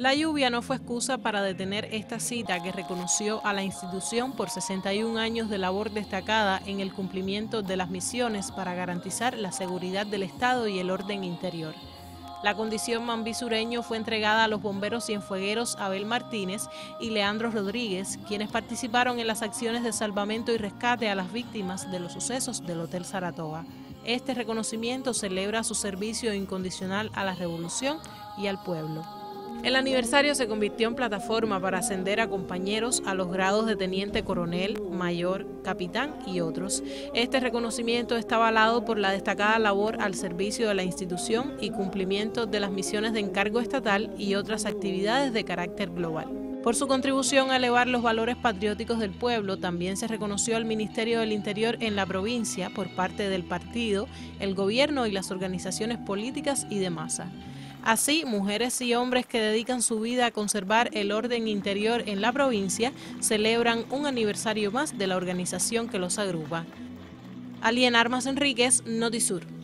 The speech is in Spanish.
La lluvia no fue excusa para detener esta cita que reconoció a la institución por 61 años de labor destacada en el cumplimiento de las misiones para garantizar la seguridad del Estado y el orden interior. La condición mambisureño fue entregada a los bomberos cienfuegueros Abel Martínez y Leandro Rodríguez, quienes participaron en las acciones de salvamento y rescate a las víctimas de los sucesos del Hotel Saratoga. Este reconocimiento celebra su servicio incondicional a la revolución y al pueblo. El aniversario se convirtió en plataforma para ascender a compañeros a los grados de teniente coronel, mayor, capitán y otros. Este reconocimiento está avalado por la destacada labor al servicio de la institución y cumplimiento de las misiones de encargo estatal y otras actividades de carácter global. Por su contribución a elevar los valores patrióticos del pueblo, también se reconoció al Ministerio del Interior en la provincia por parte del partido, el gobierno y las organizaciones políticas y de masa. Así, mujeres y hombres que dedican su vida a conservar el orden interior en la provincia celebran un aniversario más de la organización que los agrupa. Alien Armas Enríquez, Notisur.